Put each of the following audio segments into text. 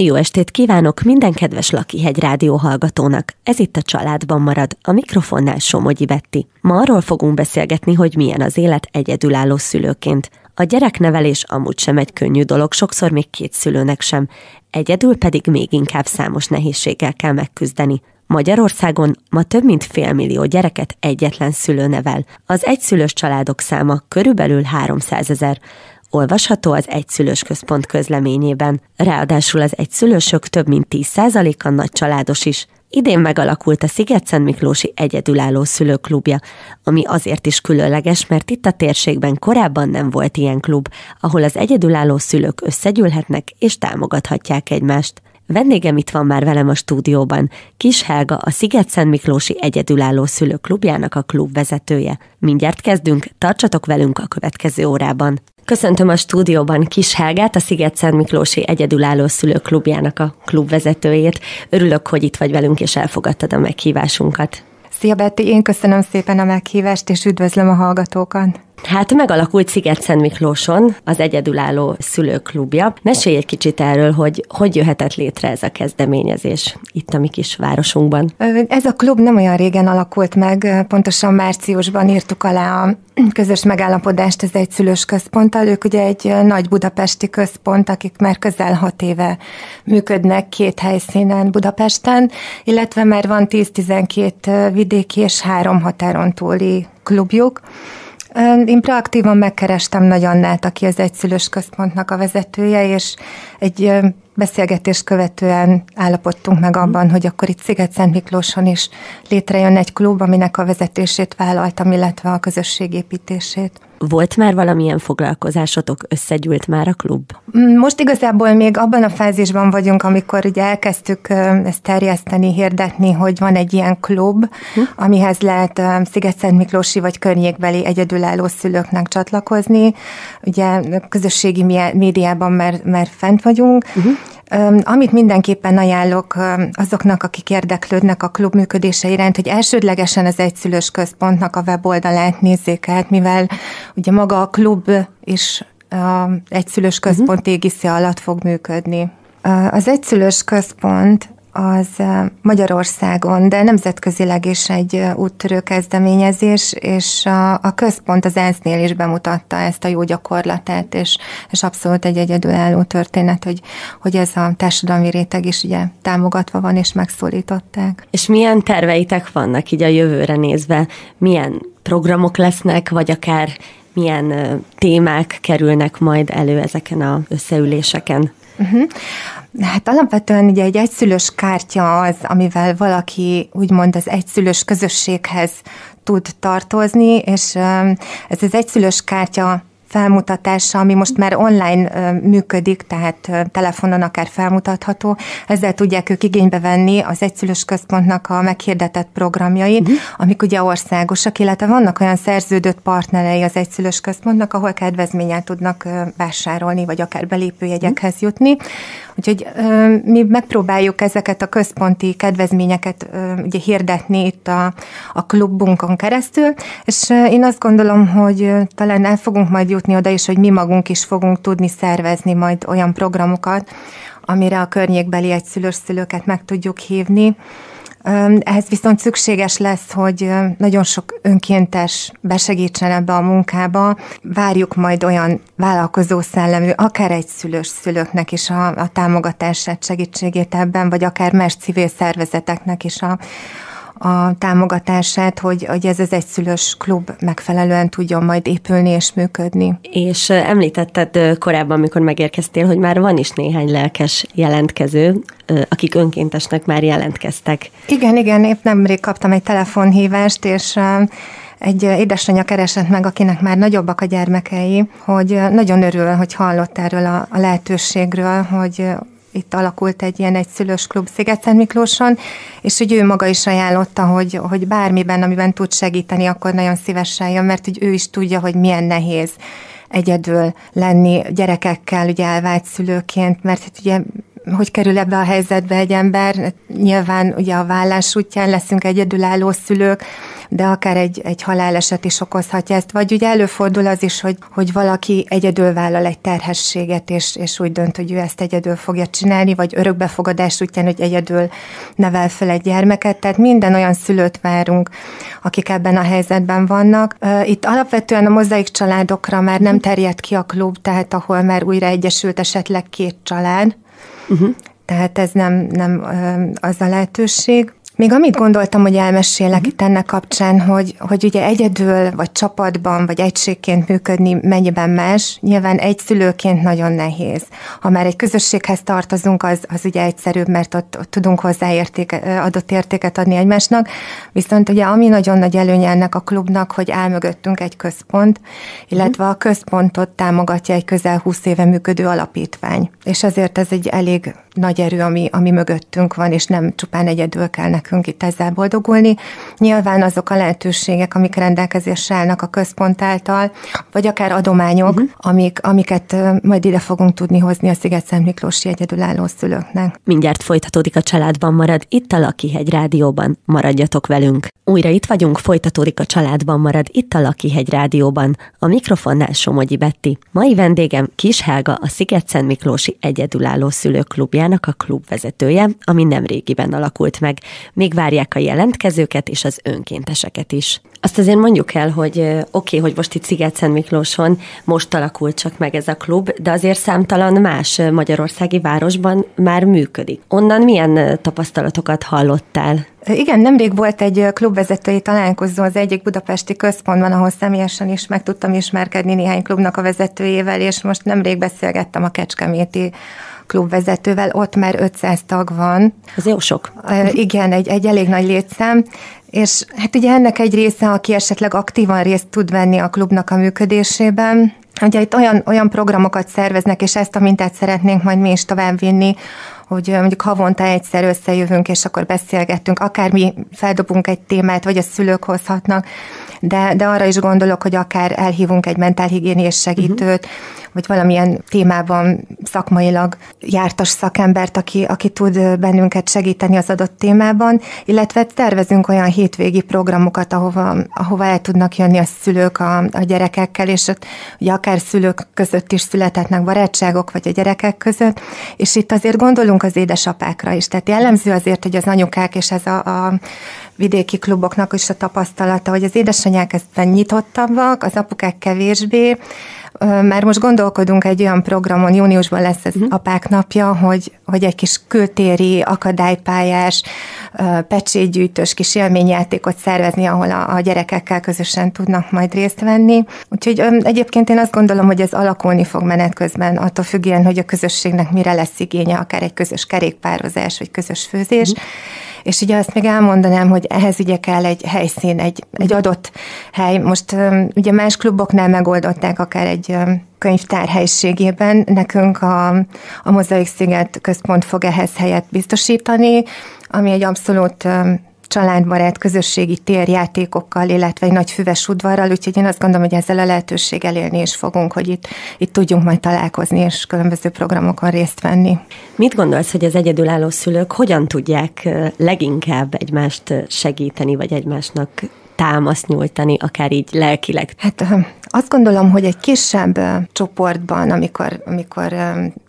Jó estét kívánok minden kedves Lakihegy rádió hallgatónak. Ez itt a Családban marad, a mikrofonnál Somogyi Betti. Ma arról fogunk beszélgetni, hogy milyen az élet egyedülálló szülőként. A gyereknevelés amúgy sem egy könnyű dolog, sokszor még két szülőnek sem. Egyedül pedig még inkább számos nehézséggel kell megküzdeni. Magyarországon ma több mint fél millió gyereket egyetlen szülő nevel. Az egyszülős családok száma körülbelül 300 ezer olvasható az Egyszülős Központ közleményében. Ráadásul az egyszülősök több mint 10%-a nagy családos is. Idén megalakult a Sziget-Szent Miklósi Egyedülálló Szülőklubja, ami azért is különleges, mert itt a térségben korábban nem volt ilyen klub, ahol az egyedülálló szülők összegyűlhetnek és támogathatják egymást. Vendégem itt van már velem a stúdióban, Kis Helga, a Sziget-Szent Miklósi Egyedülálló Szülőklubjának a klubvezetője. Mindjárt kezdünk, tartsatok velünk a következő órában. Köszöntöm a stúdióban Kis Helgát, a Sziget-Szent Miklósi Egyedülálló Szülőklubjának a klubvezetőjét. Örülök, hogy itt vagy velünk, és elfogadtad a meghívásunkat. Szia Betty, én köszönöm szépen a meghívást, és üdvözlöm a hallgatókat. Hát megalakult Sziget-Szent Miklóson az egyedülálló szülőklubja. Mesélj egy kicsit erről, hogy hogy jöhetett létre ez a kezdeményezés itt a mi kis városunkban. Ez a klub nem olyan régen alakult meg, pontosan márciusban írtuk alá a közös megállapodást az egyszülős központtal. Ők ugye egy nagy budapesti központ, akik már közel hat éve működnek két helyszínen Budapesten, illetve már van 10-12 vidéki és három határon túli klubjuk. Én proaktívan megkerestem Nagy Annát, aki az egyszülős központnak a vezetője, és egy beszélgetést követően állapodtunk meg abban, hogy akkor itt Sziget-Szent Miklóson is létrejön egy klub, aminek a vezetését vállaltam, illetve a közösségépítését. Volt már valamilyen foglalkozásotok, összegyűlt már a klub? Mm, most igazából még abban a fázisban vagyunk, amikor ugye elkezdtük ezt terjeszteni, hirdetni, hogy van egy ilyen klub, hm? amihez lehet Sziget-Szent Miklósi vagy környékbeli egyedülálló szülőknek csatlakozni. Ugye közösségi médiában már, már fent vagyunk, uh-huh. Amit mindenképpen ajánlok azoknak, akik érdeklődnek a klub működése iránt, hogy elsődlegesen az egyszülős központnak a weboldalát nézzék át, mivel ugye maga a klub is a egyszülős mhm. központ égisze alatt fog működni. Az egyszülős központ az Magyarországon, de nemzetközileg is egy úttörő kezdeményezés, és a, a központ az ENSZ-nél is bemutatta ezt a jó gyakorlatát, és, és abszolút egy egyedülálló történet, hogy, hogy ez a társadalmi réteg is ugye támogatva van, és megszólították. És milyen terveitek vannak így a jövőre nézve? Milyen programok lesznek, vagy akár milyen témák kerülnek majd elő ezeken az összeüléseken? Uh-huh. Hát alapvetően ugye egy egyszülős kártya az, amivel valaki úgymond az egyszülős közösséghez tud tartozni, és ez az egyszülős kártya felmutatása, ami most már online működik, tehát telefonon akár felmutatható. Ezzel tudják ők igénybe venni az egyszülős központnak a meghirdetett programjait, uh-huh. amik ugye országosak, illetve vannak olyan szerződött partnerei az egyszülős központnak, ahol kedvezménnyel tudnak vásárolni, vagy akár belépőjegyekhez uh-huh. jutni. Úgyhogy mi megpróbáljuk ezeket a központi kedvezményeket ugye hirdetni itt a, a klubunkon keresztül, és én azt gondolom, hogy talán el fogunk majd jutni oda is, hogy mi magunk is fogunk tudni szervezni majd olyan programokat, amire a környékbeli egyszülős szülőket meg tudjuk hívni, ehhez viszont szükséges lesz, hogy nagyon sok önkéntes besegítsen ebbe a munkába. Várjuk majd olyan vállalkozó szellemű, akár egy szülős szülőknek is a, a támogatását, segítségét ebben, vagy akár más civil szervezeteknek is a, a támogatását, hogy, hogy ez az egyszülős klub megfelelően tudjon majd épülni és működni. És említetted korábban, amikor megérkeztél, hogy már van is néhány lelkes jelentkező, akik önkéntesnek már jelentkeztek. Igen, igen, épp nemrég kaptam egy telefonhívást, és egy édesanyja keresett meg, akinek már nagyobbak a gyermekei, hogy nagyon örül, hogy hallott erről a, a lehetőségről, hogy itt alakult egy ilyen egyszülős klub sziget Miklóson, és hogy ő maga is ajánlotta, hogy, hogy bármiben, amiben tud segíteni, akkor nagyon szívesen jön, mert hogy ő is tudja, hogy milyen nehéz egyedül lenni gyerekekkel, ugye elvált szülőként, mert hát ugye hogy kerül ebbe a helyzetbe egy ember, nyilván ugye a vállás útján leszünk egyedülálló szülők, de akár egy, egy haláleset is okozhatja ezt, vagy ugye előfordul az is, hogy, hogy valaki egyedül vállal egy terhességet, és, és úgy dönt, hogy ő ezt egyedül fogja csinálni, vagy örökbefogadás útján, hogy egyedül nevel fel egy gyermeket, tehát minden olyan szülőt várunk, akik ebben a helyzetben vannak. Itt alapvetően a mozaik családokra már nem terjed ki a klub, tehát ahol már újra egyesült esetleg két család, uh-huh. tehát ez nem, nem az a lehetőség. Még amit gondoltam, hogy elmesélek itt ennek kapcsán, hogy, hogy ugye egyedül, vagy csapatban, vagy egységként működni mennyiben más, nyilván egy szülőként nagyon nehéz. Ha már egy közösséghez tartozunk, az, az ugye egyszerűbb, mert ott, ott tudunk hozzá értéke, adott értéket adni egymásnak, viszont ugye ami nagyon nagy előnye ennek a klubnak, hogy áll egy központ, illetve a központot támogatja egy közel 20 éve működő alapítvány. És azért ez egy elég nagy erő, ami, ami mögöttünk van, és nem csupán egyedül kell nekünk itt ezzel boldogulni. Nyilván azok a lehetőségek, amik rendelkezésre állnak a központ által, vagy akár adományok, uh-huh. amik, amiket majd ide fogunk tudni hozni a Sziget-Szent Miklósi egyedülálló szülőknek. Mindjárt folytatódik a családban marad, itt a Lakihegy Rádióban. Maradjatok velünk! Újra itt vagyunk, folytatódik a családban marad, itt a Lakihegy Rádióban. A mikrofonnál Somogyi Betti. Mai vendégem Kis Helga, a Sziget-Szent Miklósi Egyedülálló Szülőklubján klubjának a klubvezetője, ami nem régiben alakult meg. Még várják a jelentkezőket és az önkénteseket is. Azt azért mondjuk el, hogy oké, okay, hogy most itt Sziget-Szent Miklóson most alakult csak meg ez a klub, de azért számtalan más magyarországi városban már működik. Onnan milyen tapasztalatokat hallottál? Igen, nemrég volt egy klubvezetői találkozó az egyik budapesti központban, ahol személyesen is meg tudtam ismerkedni néhány klubnak a vezetőjével, és most nemrég beszélgettem a Kecskeméti klubvezetővel, ott már 500 tag van. Ez jó sok. Igen, egy, egy elég nagy létszám, és hát ugye ennek egy része, aki esetleg aktívan részt tud venni a klubnak a működésében, Ugye itt olyan, olyan programokat szerveznek, és ezt a mintát szeretnénk majd mi is továbbvinni, hogy mondjuk havonta egyszer összejövünk, és akkor beszélgettünk, akár mi feldobunk egy témát, vagy a szülők hozhatnak, de, de arra is gondolok, hogy akár elhívunk egy mentálhigiéniás segítőt, uh-huh vagy valamilyen témában szakmailag jártas szakembert, aki, aki tud bennünket segíteni az adott témában, illetve tervezünk olyan hétvégi programokat, ahova, ahova el tudnak jönni a szülők a, a gyerekekkel, és ott ugye akár szülők között is születhetnek barátságok, vagy a gyerekek között, és itt azért gondolunk az édesapákra is. Tehát jellemző azért, hogy az anyukák és ez a, a vidéki kluboknak is a tapasztalata, hogy az édesanyák ezt nyitottabbak, az apukák kevésbé, már most gondolkodunk egy olyan programon, júniusban lesz ez uh-huh. apák napja, hogy, hogy egy kis kültéri, akadálypályás, pecsétgyűjtős kis élményjátékot szervezni, ahol a, a gyerekekkel közösen tudnak majd részt venni. Úgyhogy egyébként én azt gondolom, hogy ez alakulni fog menet közben, attól függően, hogy a közösségnek mire lesz igénye, akár egy közös kerékpározás, vagy közös főzés. Uh-huh és ugye azt még elmondanám, hogy ehhez ugye kell egy helyszín, egy, egy adott hely. Most ugye más kluboknál megoldották akár egy könyvtár helységében. Nekünk a, a Mozaik Sziget központ fog ehhez helyet biztosítani, ami egy abszolút családbarát közösségi térjátékokkal, illetve egy nagy füves udvarral, úgyhogy én azt gondolom, hogy ezzel a lehetőség elérni is fogunk, hogy itt, itt tudjunk majd találkozni és különböző programokon részt venni. Mit gondolsz, hogy az egyedülálló szülők hogyan tudják leginkább egymást segíteni, vagy egymásnak támaszt nyújtani, akár így lelkileg? Hát azt gondolom, hogy egy kisebb csoportban, amikor, amikor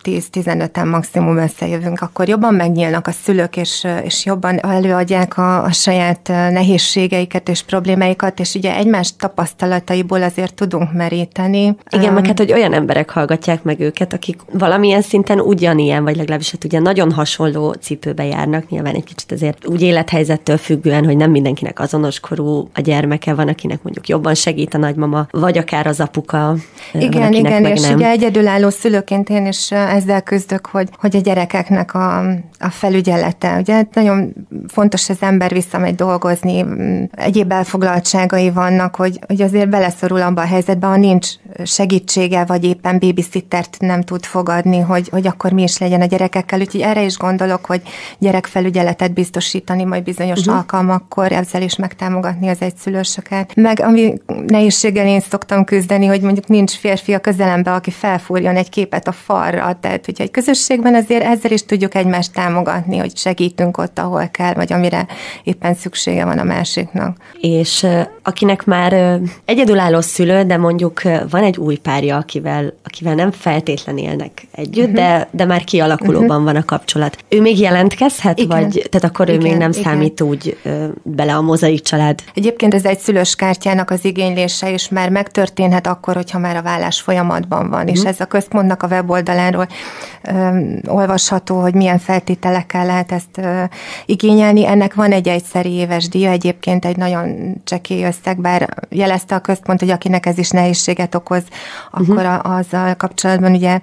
10-15-en maximum összejövünk, akkor jobban megnyílnak a szülők, és, és jobban előadják a, a saját nehézségeiket és problémáikat, és ugye egymás tapasztalataiból azért tudunk meríteni. Igen, um, meg hát, hogy olyan emberek hallgatják meg őket, akik valamilyen szinten ugyanilyen, vagy legalábbis hát ugye nagyon hasonló cipőbe járnak, nyilván egy kicsit azért úgy élethelyzettől függően, hogy nem mindenkinek azonos korú a gyermeke van, akinek mondjuk jobban segít a nagymama, vagy akár az apuka. Igen, igen, és nem. ugye egyedülálló szülőként én is ezzel küzdök, hogy, hogy a gyerekeknek a, a felügyelete. Ugye hát nagyon fontos, az ember visszamegy dolgozni, egyéb elfoglaltságai vannak, hogy, hogy azért beleszorul abba a helyzetbe, ha nincs segítsége, vagy éppen babysittert nem tud fogadni, hogy, hogy akkor mi is legyen a gyerekekkel. Úgyhogy erre is gondolok, hogy gyerekfelügyeletet biztosítani majd bizonyos uh-huh. alkalmakkor, ezzel is megtámogatni az egyszülősöket. Meg ami nehézséggel én szoktam küzdeni, hogy mondjuk nincs férfi a közelembe, aki felfúrjon egy képet a falra. Tehát, hogy egy közösségben azért ezzel is tudjuk egymást támogatni, hogy segítünk ott, ahol kell, vagy amire éppen szüksége van a másiknak. És akinek már egyedülálló szülő, de mondjuk van egy új párja, akivel, akivel nem feltétlen élnek együtt, uh-huh. de, de már kialakulóban uh-huh. van a kapcsolat. Ő még jelentkezhet, igen. vagy tehát akkor igen, ő még nem igen. számít úgy ö, bele a mozaik család? Egyébként ez egy szülős kártyának az igénylése is már megtörténhet akkor, hogyha már a vállás folyamatban van, uh-huh. és ez a központnak a weboldaláról ö, olvasható, hogy milyen feltételekkel lehet ezt ö, igényelni. Ennek van egy egyszeri éves díja, egyébként egy nagyon csekély összeg, bár jelezte a központ, hogy akinek ez is nehézséget okoz, akkor uh-huh. azzal kapcsolatban ugye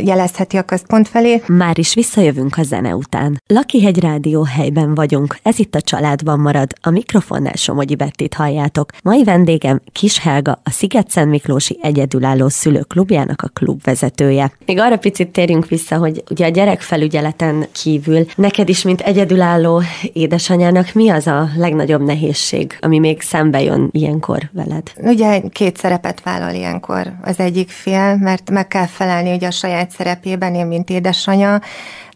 jelezheti a központ felé. Már is visszajövünk a zene után. Lakihegy Rádió helyben vagyunk, ez itt a családban marad, a mikrofonnál Somogyi Bettit halljátok. Mai vendégem Kis Helga, a Sziget-Szent Miklósi Egyedülálló Szülőklubjának a klubvezetője. Még arra picit térjünk vissza, hogy ugye a gyerekfelügyeleten kívül neked is, mint egyedülálló édesanyának mi az a legnagyobb nehézség, ami még szembe jön ilyenkor veled? Ugye két szerepet vállal ilyenkor az egyik fél, mert meg kell felelni ugye a saját szerepében, én mint édesanya,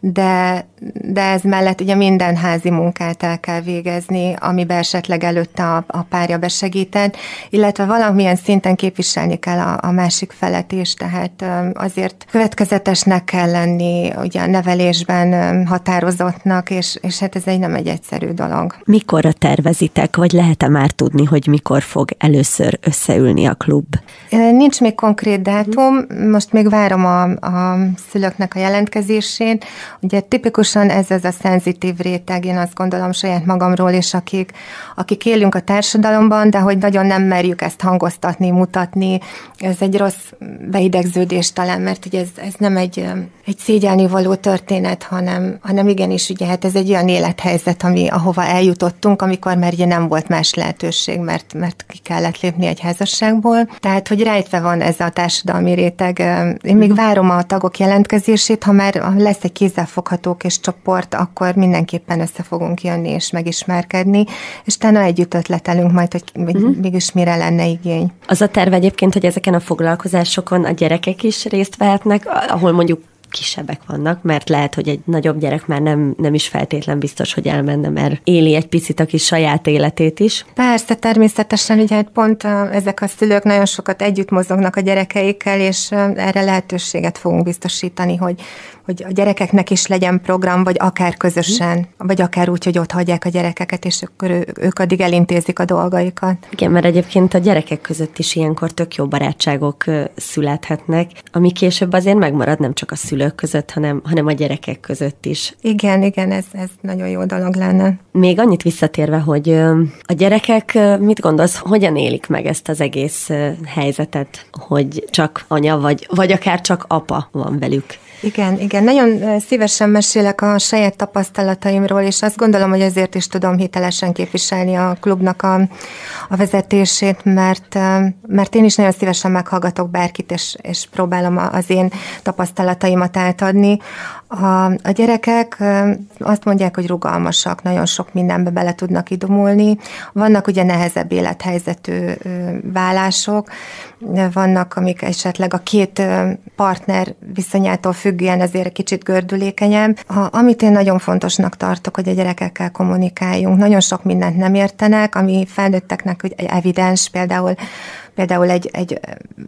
de, de ez mellett ugye minden házi munkát el kell végezni, amiben esetleg előtte a, a párja besegített, illetve valamilyen szinten képviselni kell a, a másik felet is, tehát azért következetesnek kell lenni, ugye a nevelésben határozottnak, és, és hát ez egy nem egy egyszerű dolog. Mikorra tervezitek, vagy lehet-e már tudni, hogy mikor fog először összeülni a klub? Nincs még konkrét dátum, most még várom a, a szülőknek a jelentkezését, Ugye tipikusan ez az a szenzitív réteg, én azt gondolom saját magamról is, akik, akik élünk a társadalomban, de hogy nagyon nem merjük ezt hangoztatni, mutatni. Ez egy rossz beidegződés talán, mert ugye ez, ez nem egy, egy szégyelni való történet, hanem, hanem igenis ugye hát ez egy olyan élethelyzet, ami, ahova eljutottunk, amikor már ugye nem volt más lehetőség, mert, mert ki kellett lépni egy házasságból. Tehát, hogy rejtve van ez a társadalmi réteg. Én még várom a tagok jelentkezését, ha már lesz egy kézzel kézzelfoghatók és csoport, akkor mindenképpen össze fogunk jönni és megismerkedni, és utána együtt ötletelünk majd, hogy, uh-huh. mégis mire lenne igény. Az a terv egyébként, hogy ezeken a foglalkozásokon a gyerekek is részt vehetnek, ahol mondjuk kisebbek vannak, mert lehet, hogy egy nagyobb gyerek már nem, nem is feltétlen biztos, hogy elmenne, mert éli egy picit a kis saját életét is. Persze, természetesen, ugye pont ezek a szülők nagyon sokat együtt mozognak a gyerekeikkel, és erre lehetőséget fogunk biztosítani, hogy hogy a gyerekeknek is legyen program, vagy akár közösen, vagy akár úgy, hogy ott hagyják a gyerekeket, és akkor ő, ők addig elintézik a dolgaikat. Igen, mert egyébként a gyerekek között is ilyenkor tök jó barátságok születhetnek, ami később azért megmarad nem csak a szülők között, hanem, hanem a gyerekek között is. Igen, igen, ez, ez nagyon jó dolog lenne. Még annyit visszatérve, hogy a gyerekek, mit gondolsz, hogyan élik meg ezt az egész helyzetet, hogy csak anya, vagy, vagy akár csak apa van velük? Igen, igen. Nagyon szívesen mesélek a saját tapasztalataimról, és azt gondolom, hogy ezért is tudom hitelesen képviselni a klubnak a, a vezetését, mert, mert én is nagyon szívesen meghallgatok bárkit, és, és próbálom az én tapasztalataimat átadni. A, a gyerekek azt mondják, hogy rugalmasak, nagyon sok mindenbe bele tudnak idomulni. Vannak ugye nehezebb élethelyzetű vállások, vannak, amik esetleg a két partner viszonyától függően azért kicsit gördülékenyebb. A, amit én nagyon fontosnak tartok, hogy a gyerekekkel kommunikáljunk. Nagyon sok mindent nem értenek, ami felnőtteknek hogy evidens, például például egy, egy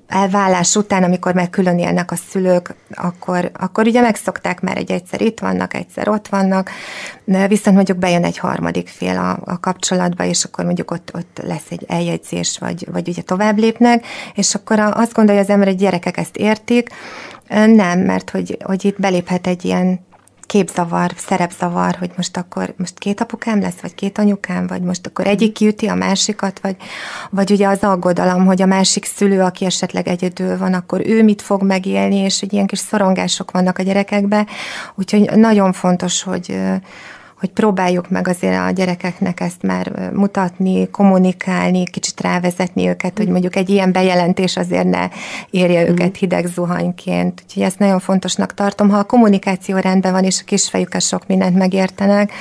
elvállás után, amikor meg külön élnek a szülők, akkor, akkor ugye megszokták már, egy egyszer itt vannak, egyszer ott vannak, viszont mondjuk bejön egy harmadik fél a, a kapcsolatba, és akkor mondjuk ott, ott lesz egy eljegyzés, vagy, vagy ugye tovább lépnek, és akkor azt gondolja az ember, hogy gyerekek ezt értik, nem, mert hogy, hogy itt beléphet egy ilyen képzavar, szerepzavar, hogy most akkor most két apukám lesz, vagy két anyukám, vagy most akkor egyik kiüti a másikat, vagy, vagy ugye az aggodalom, hogy a másik szülő, aki esetleg egyedül van, akkor ő mit fog megélni, és hogy ilyen kis szorongások vannak a gyerekekbe, úgyhogy nagyon fontos, hogy, hogy próbáljuk meg azért a gyerekeknek ezt már mutatni, kommunikálni, kicsit rávezetni őket, hogy mondjuk egy ilyen bejelentés azért ne érje mhm. őket hideg zuhanyként. Úgyhogy ezt nagyon fontosnak tartom. Ha a kommunikáció rendben van, és a kisfejükkel sok mindent megértenek,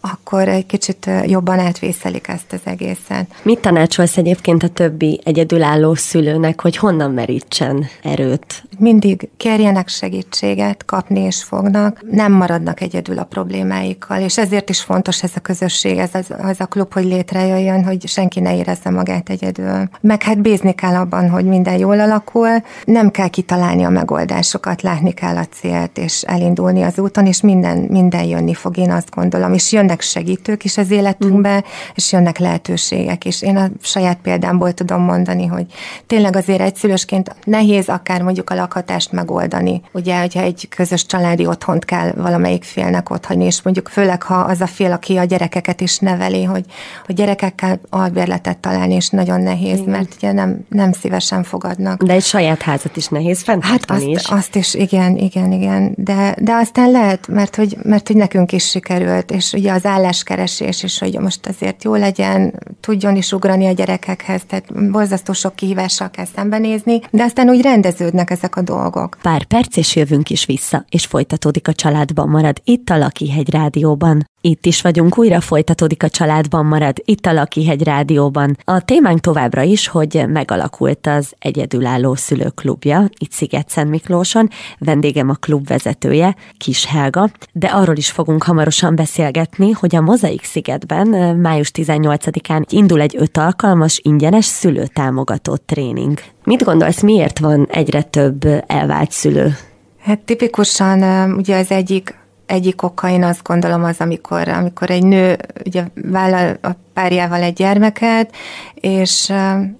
akkor egy kicsit jobban átvészelik ezt az egészet. Mit tanácsolsz egyébként a többi egyedülálló szülőnek, hogy honnan merítsen erőt? Mindig kérjenek segítséget, kapni is fognak, nem maradnak egyedül a problémáikkal, és ezért is fontos ez a közösség, ez az, az a klub, hogy létrejöjjön, hogy senki ne érezze magát egyedül. Meg hát bízni kell abban, hogy minden jól alakul, nem kell kitalálni a megoldásokat, látni kell a célt, és elindulni az úton, és minden, minden jönni fog, én azt gondolom, és jönnek segítők is az életünkbe, mm. és jönnek lehetőségek is. Én a saját példámból tudom mondani, hogy tényleg azért egyszülősként nehéz akár mondjuk a lakhatást megoldani. Ugye, hogyha egy közös családi otthont kell valamelyik félnek otthagyni, és mondjuk főleg, ha az a fél, aki a gyerekeket is neveli, hogy, hogy gyerekekkel albérletet találni, és nagyon nehéz, igen. mert ugye nem, nem szívesen fogadnak. De egy saját házat is nehéz fenntartani hát azt, is. azt is, igen, igen, igen. De, de aztán lehet, mert hogy, mert hogy nekünk is sikerült, és ugye az álláskeresés is, hogy most azért jó legyen, tudjon is ugrani a gyerekekhez, tehát borzasztó sok kihívással kell szembenézni, de aztán úgy rendeződnek ezek a dolgok. Pár perc, és jövünk is vissza, és folytatódik a családban marad itt a Lakihegy Rádióban. Itt is vagyunk, újra folytatódik a családban marad, itt a Lakihegy Rádióban. A témánk továbbra is, hogy megalakult az egyedülálló szülőklubja, itt Sziget-Szent Miklóson, vendégem a klub vezetője, Kis Helga, de arról is fogunk hamarosan beszélgetni, hogy a Mozaik szigetben május 18-án indul egy öt alkalmas ingyenes szülőtámogató tréning. Mit gondolsz, miért van egyre több elvált szülő? Hát tipikusan ugye az egyik egyik oka én azt gondolom az, amikor, amikor egy nő ugye vállal a párjával egy gyermeket, és,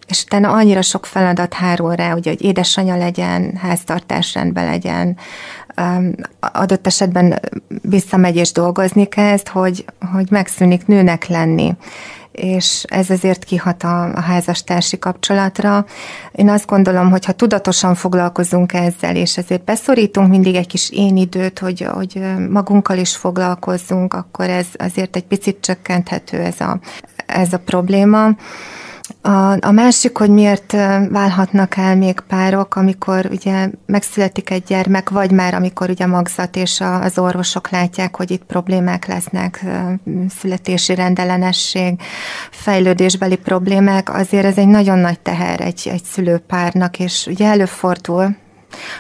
és utána annyira sok feladat hárul rá, ugye, hogy édesanyja legyen, háztartás rendben legyen, adott esetben visszamegy és dolgozni kezd, hogy, hogy megszűnik nőnek lenni és ez azért kihat a, a házastársi kapcsolatra. Én azt gondolom, hogy ha tudatosan foglalkozunk ezzel, és ezért beszorítunk mindig egy kis én időt, hogy, hogy magunkkal is foglalkozzunk, akkor ez azért egy picit csökkenthető ez a, ez a probléma. A, a másik, hogy miért válhatnak el még párok, amikor ugye megszületik egy gyermek, vagy már amikor ugye magzat és a, az orvosok látják, hogy itt problémák lesznek, születési rendellenesség, fejlődésbeli problémák, azért ez egy nagyon nagy teher egy, egy szülőpárnak, és ugye előfordul,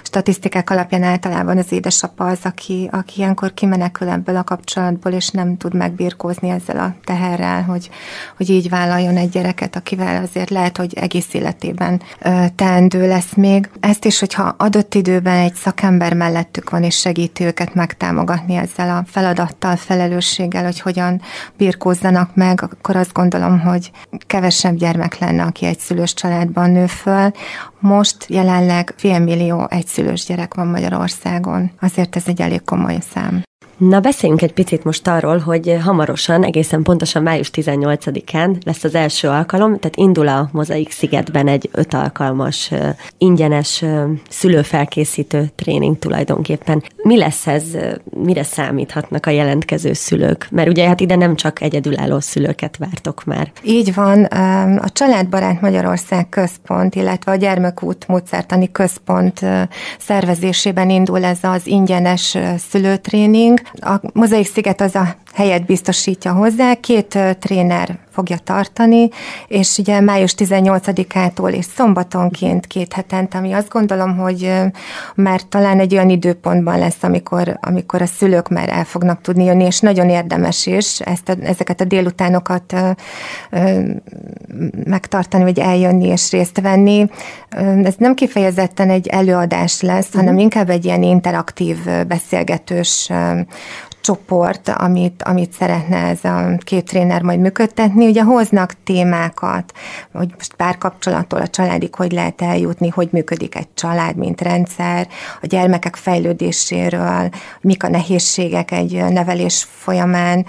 statisztikák alapján általában az édesapa az, aki, aki ilyenkor kimenekül ebből a kapcsolatból, és nem tud megbirkózni ezzel a teherrel, hogy, hogy így vállaljon egy gyereket, akivel azért lehet, hogy egész életében ö, teendő lesz még. Ezt is, hogyha adott időben egy szakember mellettük van, és segíti őket megtámogatni ezzel a feladattal, felelősséggel, hogy hogyan birkózzanak meg, akkor azt gondolom, hogy kevesebb gyermek lenne, aki egy szülős családban nő föl. Most jelenleg félmillió egyszülős gyerek van Magyarországon. Azért ez egy elég komoly szám. Na beszéljünk egy picit most arról, hogy hamarosan, egészen pontosan május 18-án lesz az első alkalom, tehát indul a Mozaik szigetben egy öt alkalmas ingyenes szülőfelkészítő tréning tulajdonképpen. Mi lesz ez, mire számíthatnak a jelentkező szülők? Mert ugye hát ide nem csak egyedülálló szülőket vártok már. Így van, a Családbarát Magyarország Központ, illetve a Gyermekút Módszertani Központ szervezésében indul ez az ingyenes szülőtréning, a Mozaik Sziget az a helyet biztosítja hozzá, két tréner fogja tartani, és ugye május 18-ától és szombatonként két hetente, ami azt gondolom, hogy már talán egy olyan időpontban lesz, amikor, amikor a szülők már el fognak tudni jönni, és nagyon érdemes is ezt a, ezeket a délutánokat ö, ö, megtartani, vagy eljönni és részt venni. Ez nem kifejezetten egy előadás lesz, hanem inkább egy ilyen interaktív, beszélgetős csoport, amit, amit szeretne ez a két tréner majd működtetni. Ugye hoznak témákat, hogy most párkapcsolattól a családig hogy lehet eljutni, hogy működik egy család, mint rendszer, a gyermekek fejlődéséről, mik a nehézségek egy nevelés folyamán,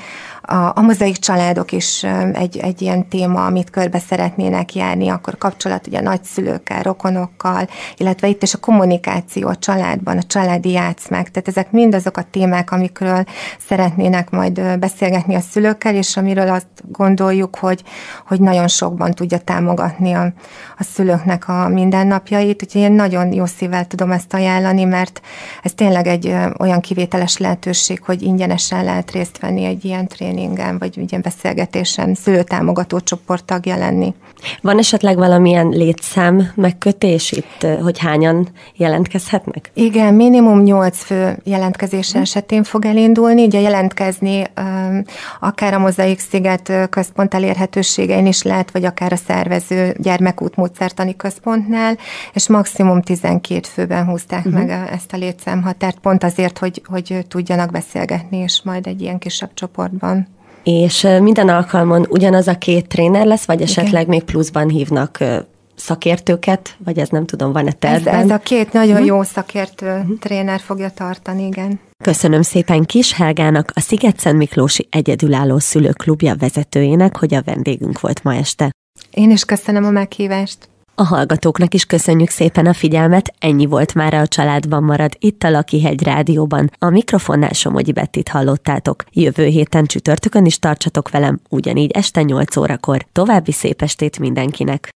a, a mozaik családok is egy, egy ilyen téma, amit körbe szeretnének járni, akkor kapcsolat ugye nagyszülőkkel, rokonokkal, illetve itt is a kommunikáció a családban, a családi játszmák, tehát ezek mind azok a témák, amikről szeretnének majd beszélgetni a szülőkkel, és amiről azt gondoljuk, hogy, hogy nagyon sokban tudja támogatni a, a szülőknek a mindennapjait, úgyhogy én nagyon jó szívvel tudom ezt ajánlani, mert ez tényleg egy olyan kivételes lehetőség, hogy ingyenesen lehet részt venni egy ilyen tréningen, vagy ilyen beszélgetésen, szülőtámogató csoport tagja lenni. Van esetleg valamilyen létszám megkötés itt, hogy hányan jelentkezhetnek? Igen, minimum 8 fő jelentkezés hm. esetén fog elindulni. Ugye jelentkezni akár a Mozaik Sziget központ elérhetőségein is lehet, vagy akár a szervező gyermekút módszertani központnál, és maximum 12 főben húzták uh-huh. meg ezt a létszámhatárt, pont azért, hogy, hogy tudjanak beszélgetni, és majd egy ilyen kisebb csoportban. És minden alkalmon ugyanaz a két tréner lesz, vagy esetleg Igen. még pluszban hívnak szakértőket, vagy ez nem tudom, van-e tervben? Ez, ez a két nagyon uh-huh. jó szakértő uh-huh. tréner fogja tartani, igen. Köszönöm szépen Kis Helgának, a Sziget-Szent Miklósi Egyedülálló Szülőklubja vezetőjének, hogy a vendégünk volt ma este. Én is köszönöm a meghívást. A hallgatóknak is köszönjük szépen a figyelmet, ennyi volt már a családban marad itt a Lakihegy Rádióban. A mikrofonnál Somogyi Bettit hallottátok. Jövő héten csütörtökön is tartsatok velem, ugyanígy este 8 órakor. További szép estét mindenkinek!